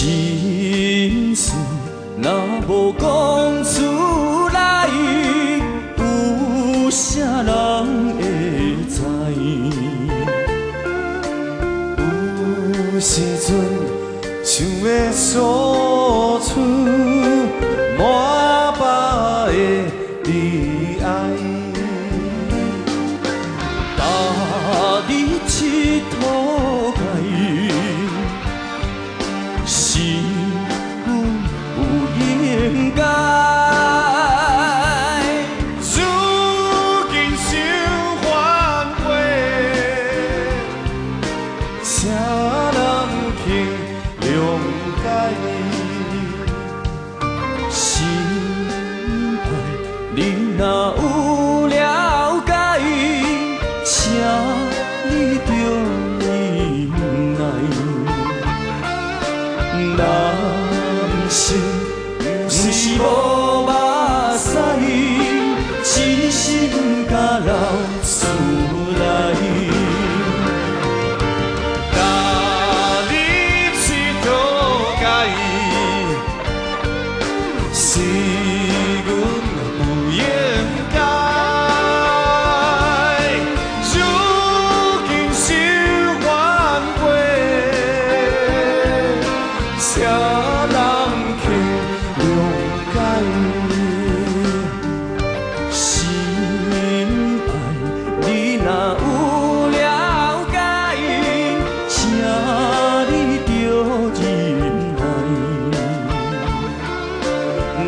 心事若无讲出来，有啥人会知？有时阵想要说出满腹的悲哀。是阮有应该，如今想反悔，谁人肯谅解？心爱，你若有。男性不是无目屎，只心甲流出来。甲请人去谅解。心爱你若有了解，请你着忍耐。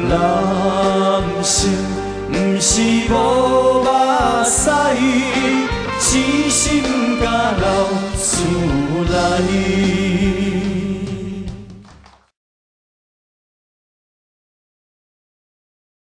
男性不是无目屎，只心甲流出来。